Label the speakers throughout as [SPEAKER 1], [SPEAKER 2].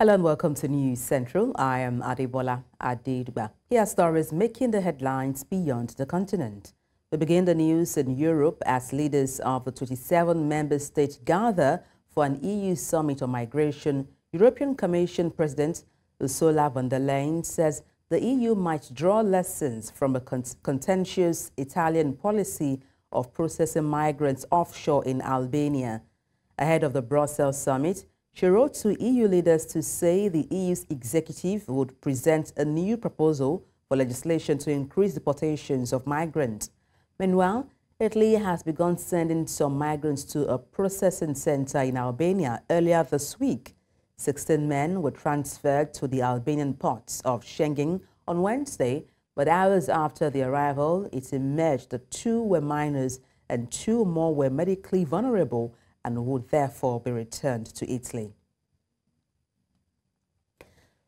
[SPEAKER 1] Hello and welcome to News Central. I am Adebola Adeduba. Here are stories making the headlines beyond the continent. We begin the news in Europe as leaders of the 27 member states gather for an EU summit on migration. European Commission President Ursula von der Leyen says the EU might draw lessons from a contentious Italian policy of processing migrants offshore in Albania. Ahead of the Brussels summit, she wrote to EU leaders to say the EU's executive would present a new proposal for legislation to increase deportations of migrants. Meanwhile, Italy has begun sending some migrants to a processing center in Albania earlier this week. 16 men were transferred to the Albanian ports of Shengjin on Wednesday, but hours after the arrival, it emerged that two were minors and two more were medically vulnerable and would therefore be returned to Italy.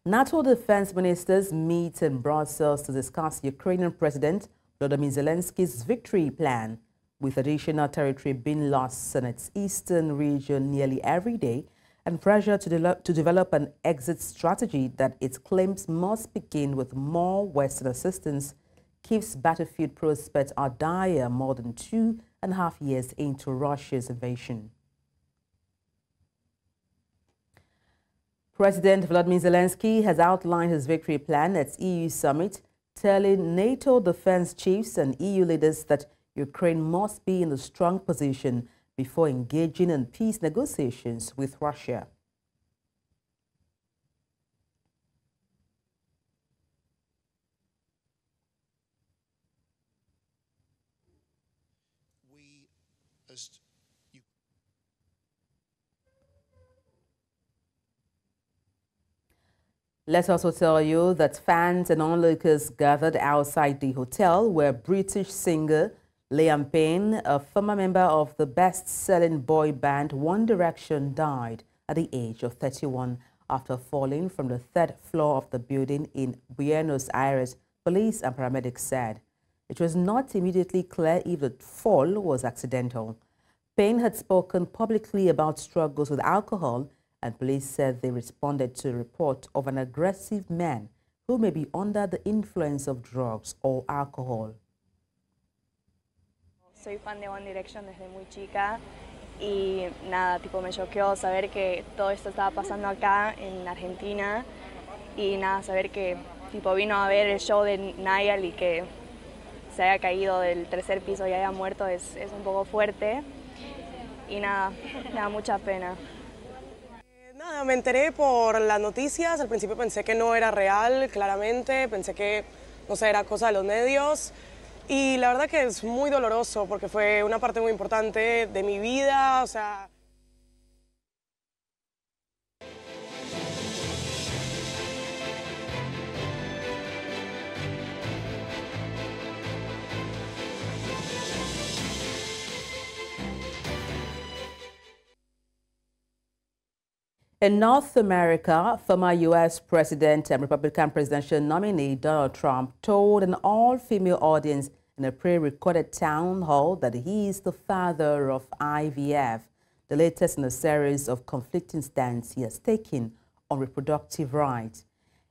[SPEAKER 1] NATO defense ministers meet in Brussels to discuss Ukrainian President Volodymyr Zelensky's victory plan, with additional territory being lost in its eastern region nearly every day and pressure to, de to develop an exit strategy that it claims must begin with more Western assistance Kiev's battlefield prospects are dire more than two and a half years into Russia's invasion. President Volodymyr Zelensky has outlined his victory plan at EU summit, telling NATO defense chiefs and EU leaders that Ukraine must be in a strong position before engaging in peace negotiations with Russia.
[SPEAKER 2] We, as
[SPEAKER 1] Let's also tell you that fans and onlookers gathered outside the hotel where British singer Liam Payne, a former member of the best-selling boy band One Direction, died at the age of 31 after falling from the third floor of the building in Buenos Aires, police and paramedics said. It was not immediately clear if the fall was accidental. Payne had spoken publicly about struggles with alcohol and police said they responded to a report of an aggressive man who may be under the influence of drugs or alcohol.
[SPEAKER 3] Soy fan de One Direction desde muy chica y nada, tipo me choqueó saber que todo esto estaba pasando acá en Argentina y nada, saber que tipo vino a ver el show de Niall y que se haya caído del tercer piso y haya muerto es, es un poco fuerte y nada, me da mucha pena.
[SPEAKER 4] Nada, me enteré por las noticias, al principio pensé que no era real, claramente, pensé que, no sé, era cosa de los medios. Y la verdad que es muy doloroso porque fue una parte muy importante de mi vida, o sea...
[SPEAKER 1] In North America, former U.S. President and Republican presidential nominee Donald Trump told an all-female audience in a pre-recorded town hall that he is the father of IVF, the latest in a series of conflicting stands he has taken on reproductive rights.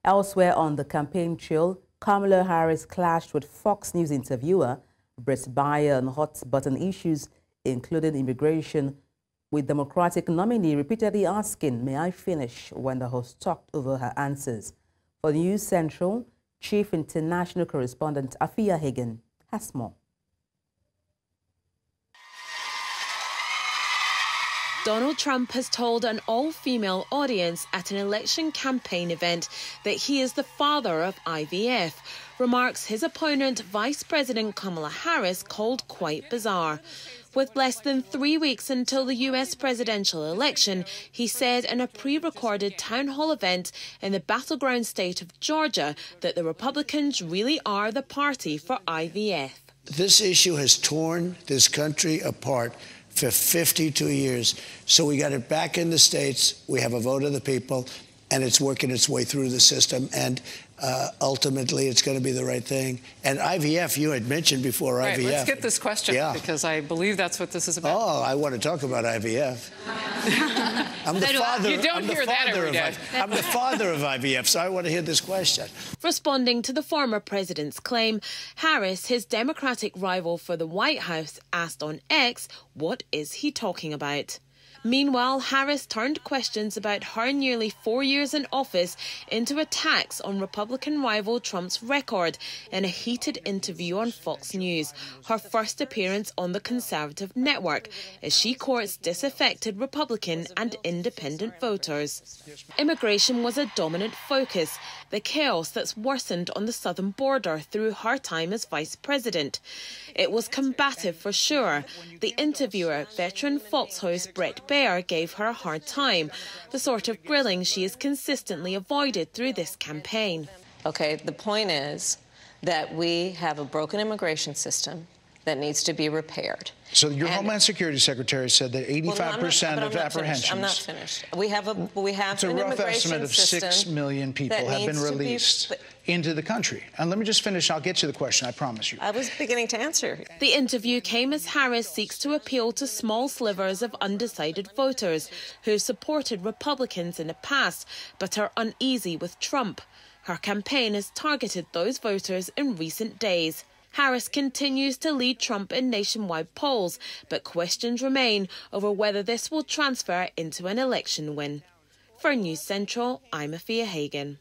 [SPEAKER 1] Elsewhere on the campaign trail, Kamala Harris clashed with Fox News interviewer Bret Baier on hot-button issues, including immigration, with Democratic nominee repeatedly asking, may I finish, when the host talked over her answers. For News Central, Chief International Correspondent Afia Hagen has more.
[SPEAKER 5] Donald Trump has told an all female audience at an election campaign event that he is the father of IVF, remarks his opponent, Vice President Kamala Harris, called quite bizarre. With less than three weeks until the US presidential election, he said in a pre recorded town hall event in the battleground state of Georgia that the Republicans really are the party for IVF.
[SPEAKER 2] This issue has torn this country apart for 52 years. So we got it back in the states. We have a vote of the people, and it's working its way through the system. And uh, ultimately it's going to be the right thing. And IVF, you had mentioned before
[SPEAKER 6] right,
[SPEAKER 2] IVF.
[SPEAKER 6] Let's get this question yeah. because I believe that's what this is about.
[SPEAKER 2] Oh, I want to talk about IVF. I'm the father.
[SPEAKER 6] You don't
[SPEAKER 2] I'm
[SPEAKER 6] hear that every day.
[SPEAKER 2] Of, I'm the father of IVF, so I want to hear this question.
[SPEAKER 5] Responding to the former president's claim, Harris, his Democratic rival for the White House, asked on X, "What is he talking about?" Meanwhile, Harris turned questions about her nearly four years in office into attacks on Republican rival Trump's record in a heated interview on Fox News, her first appearance on the conservative network, as she courts disaffected Republican and independent voters. Immigration was a dominant focus, the chaos that's worsened on the southern border through her time as vice president. It was combative for sure. The interviewer, veteran Fox host Bret Baier, gave her a hard time, the sort of grilling she has consistently avoided through this campaign.
[SPEAKER 7] Okay, the point is that we have a broken immigration system that needs to be repaired.
[SPEAKER 8] So your and, Homeland Security Secretary said that 85% well, no, not, of apprehensions.
[SPEAKER 7] Finished. I'm not finished. We have a we have
[SPEAKER 8] it's a rough estimate of six million people have been released be, into the country. And let me just finish. I'll get to the question. I promise you.
[SPEAKER 7] I was beginning to answer.
[SPEAKER 5] The interview came as Harris seeks to appeal to small slivers of undecided voters who supported Republicans in the past but are uneasy with Trump. Her campaign has targeted those voters in recent days. Harris continues to lead Trump in nationwide polls, but questions remain over whether this will transfer into an election win. For News Central, I'm Afia Hagen.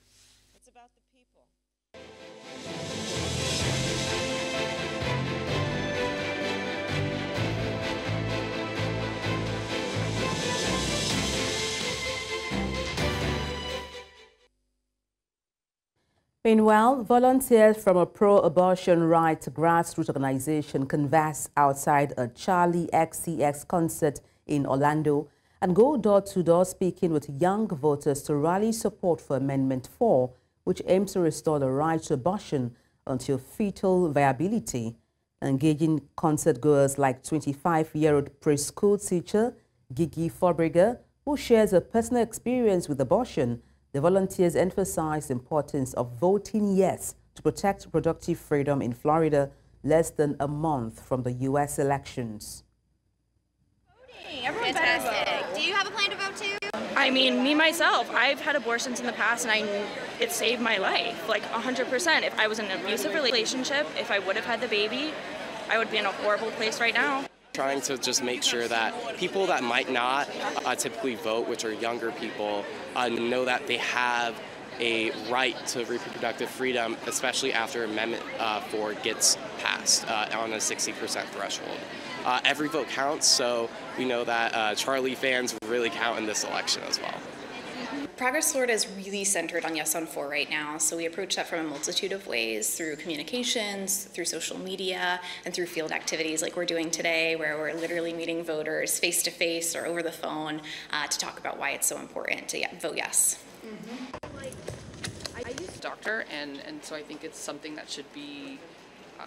[SPEAKER 1] Meanwhile, volunteers from a pro-abortion rights grassroots organization converse outside a Charli XCX concert in Orlando and go door-to-door -door speaking with young voters to rally support for Amendment 4, which aims to restore the right to abortion until fetal viability. Engaging concert goers like 25-year-old preschool teacher Gigi Forbriger, who shares a personal experience with abortion the volunteers emphasized the importance of voting yes to protect reproductive freedom in Florida less than a month from the U.S. elections.
[SPEAKER 9] Voting. Fantastic. Do you have a plan to vote too?
[SPEAKER 10] I mean, me myself, I've had abortions in the past and I it saved my life, like 100%. If I was in an abusive relationship, if I would have had the baby, I would be in a horrible place right now.
[SPEAKER 11] Trying to just make sure that people that might not uh, typically vote, which are younger people, uh, know that they have a right to reproductive freedom, especially after Amendment uh, 4 gets passed uh, on a 60% threshold. Uh, every vote counts, so we know that uh, Charli fans really count in this election as well.
[SPEAKER 12] Progress Florida is really centered on Yes on 4 right now, so we approach that from a multitude of ways through communications, through social media, and through field activities like we're doing today, where we're literally meeting voters face to face or over the phone uh, to talk about why it's so important to vote yes. Mm-hmm.
[SPEAKER 6] Doctor, and, and so I think it's something that should be uh,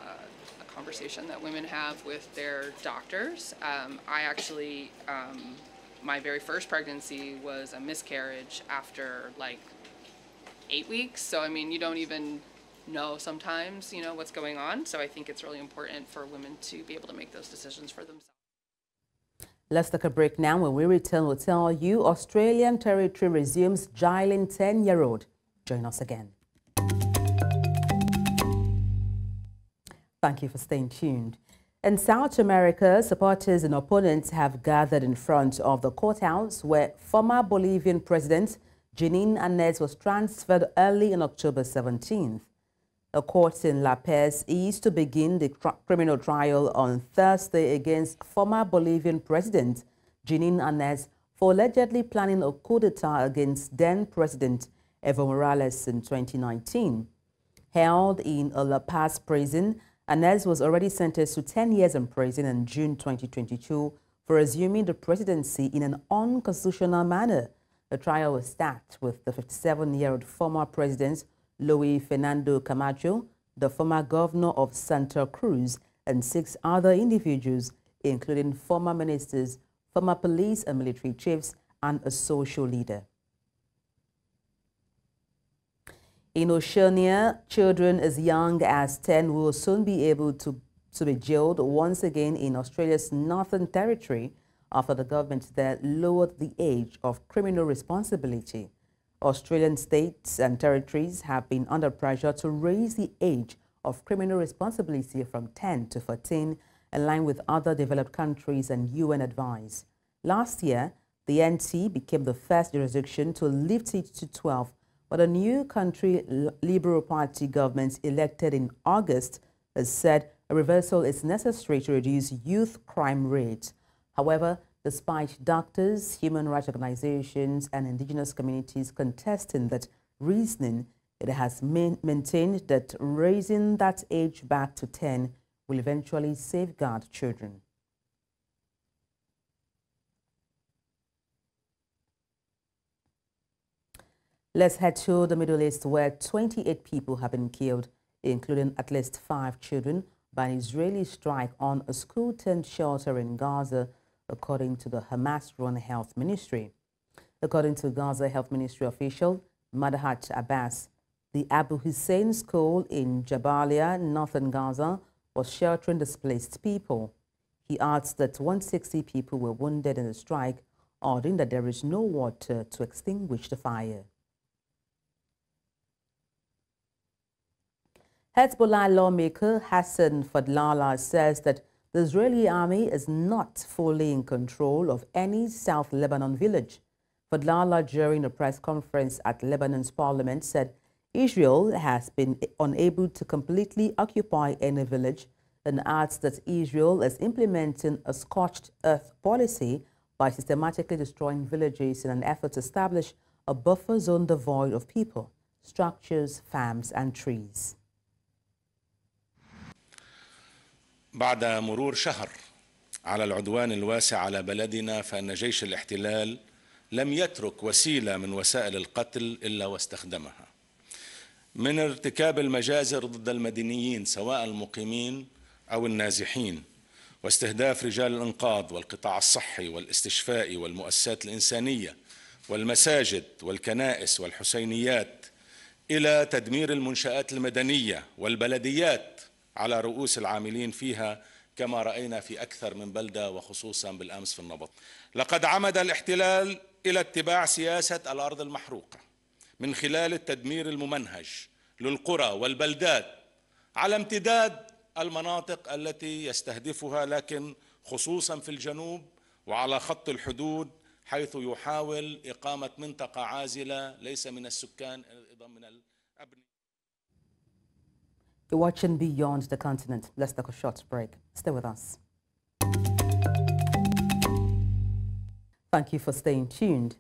[SPEAKER 6] a conversation that women have with their doctors. Um, I actually um, my very first pregnancy was a miscarriage after like eight weeks. So, I mean, you don't even know sometimes, you know, what's going on. So I think it's really important for women to be able to make those decisions for themselves.
[SPEAKER 1] Let's take a break now. When we return, we'll tell you Australian territory resumes jailing 10-year-old. Join us again. Thank you for staying tuned. In South America, supporters and opponents have gathered in front of the courthouse where former Bolivian President Jeanine Áñez was transferred early on October 17th. The court in La Paz is to begin the criminal trial on Thursday against former Bolivian President Jeanine Áñez for allegedly planning a coup d'etat against then-President Evo Morales in 2019. Held in a La Paz prison, Áñez was already sentenced to 10 years in prison in June 2022 for assuming the presidency in an unconstitutional manner. The trial was stacked with the 57-year-old former president Luis Fernando Camacho, the former governor of Santa Cruz, and six other individuals, including former ministers, former police and military chiefs, and a social leader. In Oceania, children as young as 10 will soon be able to, to be jailed once again in Australia's Northern Territory after the government there lowered the age of criminal responsibility. Australian states and territories have been under pressure to raise the age of criminal responsibility from 10 to 14, in line with other developed countries and UN advice. Last year, the NT became the first jurisdiction to lift it to 12, but a new country Liberal Party government elected in August has said a reversal is necessary to reduce youth crime rates. However, despite doctors, human rights organizations, and indigenous communities contesting that reasoning, it has maintained that raising that age back to 10 will eventually safeguard children. Let's head to the Middle East where 28 people have been killed, including at least five children, by an Israeli strike on a school tent shelter in Gaza, according to the Hamas-run health ministry. According to Gaza health ministry official Medhat Abbas, the Abu Hussein school in Jabalia, northern Gaza, was sheltering displaced people. He adds that 160 people were wounded in the strike, adding that there is no water to extinguish the fire. Hezbollah lawmaker Hassan Fadlallah says that the Israeli army is not fully in control of any South Lebanon village. Fadlallah, during a press conference at Lebanon's parliament, said Israel has been unable to completely occupy any village and adds that Israel is implementing a scorched earth policy by systematically destroying villages in an effort to establish a buffer zone devoid of people, structures, farms, and trees.
[SPEAKER 13] بعد مرور شهر على العدوان الواسع على بلدنا فإن جيش الاحتلال لم يترك وسيلة من وسائل القتل إلا واستخدمها. من ارتكاب المجازر ضد المدنيين سواء المقيمين أو النازحين واستهداف رجال الإنقاذ والقطاع الصحي والاستشفائي والمؤسسات الإنسانية والمساجد والكنائس والحسينيات إلى تدمير المنشآت المدنية والبلديات على رؤوس العاملين فيها كما رأينا في أكثر من بلدة وخصوصا بالأمس في النبط. لقد عمد الاحتلال إلى اتباع سياسة الأرض المحروقة من خلال التدمير الممنهج للقرى والبلدات على امتداد المناطق التي يستهدفها لكن خصوصا في الجنوب وعلى خط الحدود حيث يحاول إقامة منطقة عازلة ليس من السكان أيضا من الأبنية
[SPEAKER 1] You're watching Beyond the Continent. Let's take a short break. Stay with us. Thank you for staying tuned.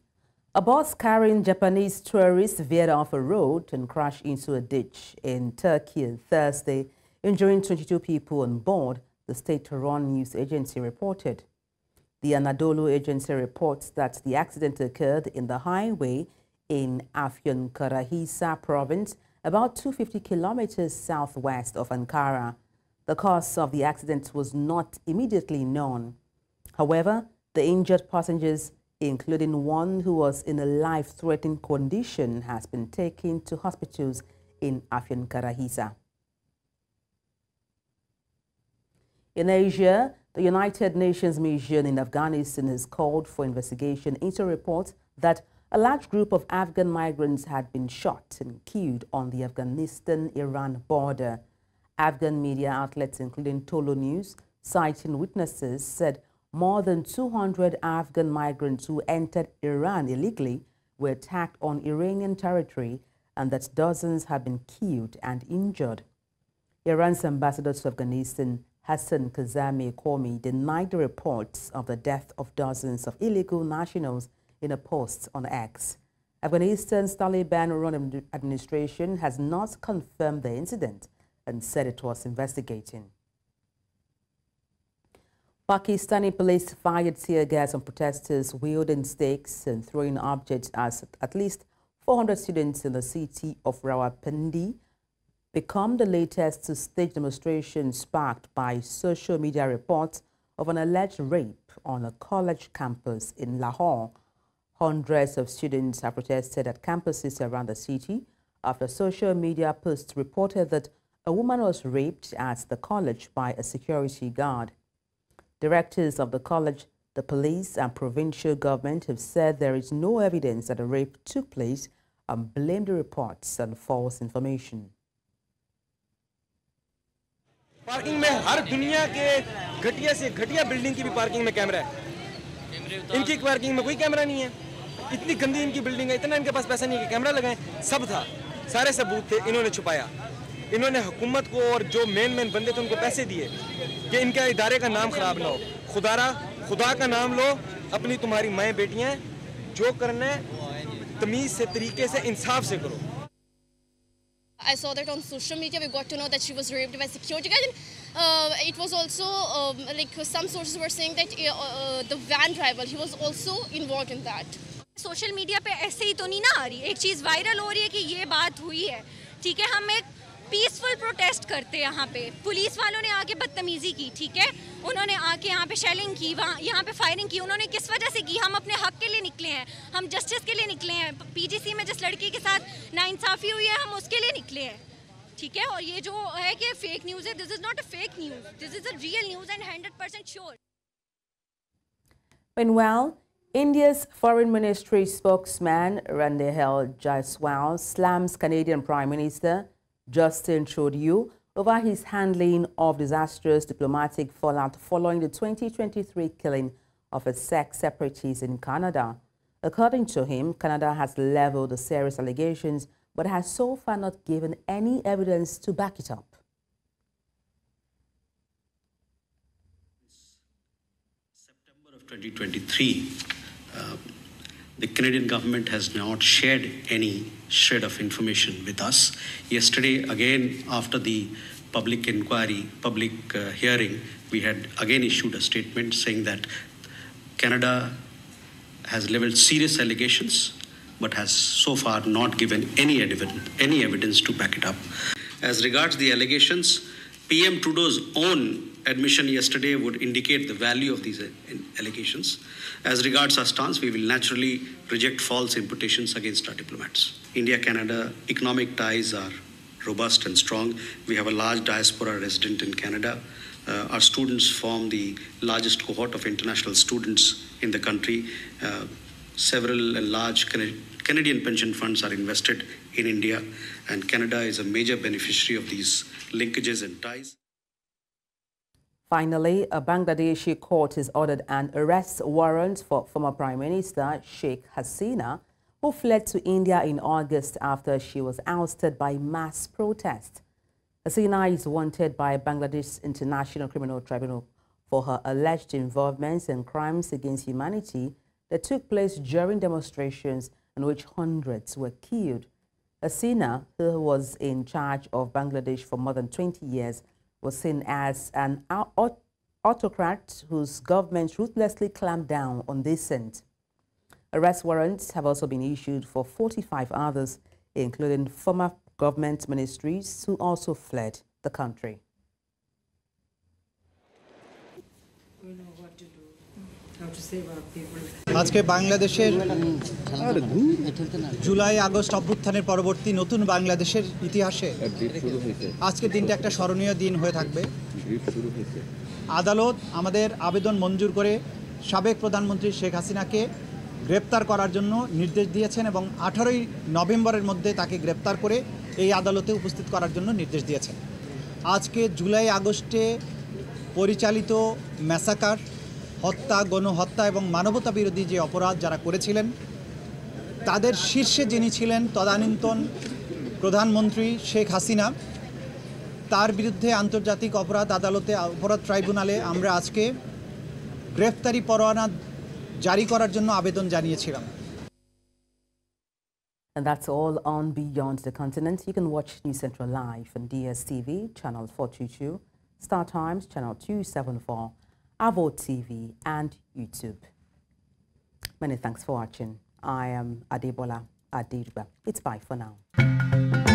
[SPEAKER 1] A bus carrying Japanese tourists veered off a road and crashed into a ditch in Turkey on Thursday, injuring 22 people on board, the state-run news agency reported. The Anadolu agency reports that the accident occurred in the highway in Afyonkarahisar province about 250 kilometers southwest of Ankara. The cause of the accident was not immediately known. However, the injured passengers, including one who was in a life-threatening condition, has been taken to hospitals in Afyonkarahisar. In Asia, the United Nations mission in Afghanistan has called for investigation into reports that a large group of Afghan migrants had been shot and killed on the Afghanistan-Iran border. Afghan media outlets, including Tolo News, citing witnesses, said more than 200 Afghan migrants who entered Iran illegally were attacked on Iranian territory and that dozens have been killed and injured. Iran's ambassador to Afghanistan, Hassan Kazemi Qomi, denied the reports of the death of dozens of illegal nationals in a post on X. Afghanistan's Taliban-run administration has not confirmed the incident and said it was investigating. Pakistani police fired tear gas on protesters wielding stakes and throwing objects as at least 400 students in the city of Rawalpindi become the latest to stage demonstration sparked by social media reports of an alleged rape on a college campus in Lahore Hundreds of students have protested at campuses around the city after social media posts reported that a woman was raped at the college by a security guard. Directors of the college, the police and provincial government have said there is no evidence that a rape took place and blamed the reports on false information.
[SPEAKER 14] Parking में हर दुनिया के घटिया से घटिया building की भी parking में camera है इनकी पार्किंग में कोई कैमरा नहीं है इतनी गंदी इनकी बिल्डिंग है इतना इनके पास पैसा नहीं है कैमरा लगाएँ सब था सारे सबूत थे इन्होंने छुपाया इन्होंने हुकूमत को और जो मेन मेन बंदे थे उनको पैसे दिए कि इनके इदारे का नाम खराब ना हो खुदारा खुदा का नाम लो अपनी तुम्हारी माएँ बेटियाँ जो करना है तमीज से तरीके से इंसाफ से करो
[SPEAKER 15] I saw that on social media. We got to know that she was raped by security guard. Uh, it was also um, like some sources were saying that uh, uh, the van driver he was also involved in that.
[SPEAKER 16] Social media पे ऐसे ही तो नहीं ना आ रही एक चीज़ viral हो रही है कि ये बात हुई है। ठीक है हम एक पीसफुल प्रोटेस्ट करते हैं यहाँ पे। पुलिस वालों ने आके बदतमीजी की ठीक है? उन्होंने आके यहाँ पे शेलिंग की वहाँ यहाँ पे फायरिंग की। उन्होंने किस वजह से की? हम अपने हक के लिए निकले हैं। हम जस्टिस के लिए निकले हैं। पीजीसी में जिस लड़की के साथ नाइंसाफ़ी हुई है हम उसके लिए निकले हैं। ठीक है? और ये जो है कि फेक न्यूज़ है this is not a fake news this is a real news and hundred percent sure
[SPEAKER 1] Meanwhile, India's Foreign Ministry spokesman Randhir Jaiswal slams Canadian Prime Minister Justin Trudeau over his handling of disastrous diplomatic fallout following the 2023 killing of a Sikh separatist in Canada. According to him, Canada has leveled the serious allegations but has so far not given any evidence to back it up.
[SPEAKER 17] September of 2023, uh, the Canadian government has not shared any shred of information with us. Yesterday, again, after the public inquiry, public uh, hearing, we had again issued a statement saying that Canada has leveled serious allegations but has so far not given any evidence, any evidence to back it up. As regards the allegations, PM Trudeau's own admission yesterday would indicate the value of these uh, allegations. As regards our stance, we will naturally reject false imputations against our diplomats. India Canada economic ties are robust and strong. We have a large diaspora resident in Canada. Uh, our students form the largest cohort of international students in the country. Uh, several large Canadian pension funds are invested in India, and Canada is a major beneficiary of these linkages and ties.
[SPEAKER 1] Finally, a Bangladeshi court has ordered an arrest warrant for former Prime Minister Sheikh Hasina, who fled to India in August after she was ousted by mass protest. Hasina is wanted by Bangladesh International Criminal Tribunal for her alleged involvement in crimes against humanity that took place during demonstrations in which hundreds were killed. Hasina, who was in charge of Bangladesh for more than 20 years, was seen as an autocrat whose government ruthlessly clamped down on dissent. Arrest warrants have also been issued for 45 others, including former government ministries who also fled the country.
[SPEAKER 18] আজকে বাংলাদেশের জুলাই, আগস্ট অভ্যুত্থানের পরবর্তী নতুন বাংলাদেশের ইতিহাসে আজকের দিনটা একটা স্মরণীয় দিন হয়ে থাকবে। আদালত আমাদের আবেদন মঞ্জুর করে সাবেক প্রধানমন্ত্রী শেখ হাসিনাকে গ্রেপ্তার করার জন্য নির্দেশ দিয়েছেন এবং আঠারোই নভেম্বরের মধ্যে তাকে গ্রেপ্তার করে এই আদালতে উপস্থিত করার জন্য নির্দেশ দিয়েছেন। আজকে জুলাই, আগস্টে পরিচালিত ম্যাসাকার হত্যা গণহত্যা এবং মানবতা বিরোধী যে অপরাধ যারা করেছিলেন তাদের শীর্ষে যিনি ছিলেন তদানীন্তন প্রধানমন্ত্রী শেখ হাসিনা তার বিরুদ্ধে আন্তর্জাতিক অপরাধ আদালতে অপরাধ ট্রাইব্যুনালে আমরা আজকে গ্রেফতারি পরোয়ানা জারি করার জন্য আবেদন জানিয়েছিলাম
[SPEAKER 1] And that's all on Beyond the Continent. You can watch News Central live on DSTV, channel 422, Star Times, channel 274, Avo TV, and YouTube. Many thanks for watching. I am Adebola Adirba. It's bye for now.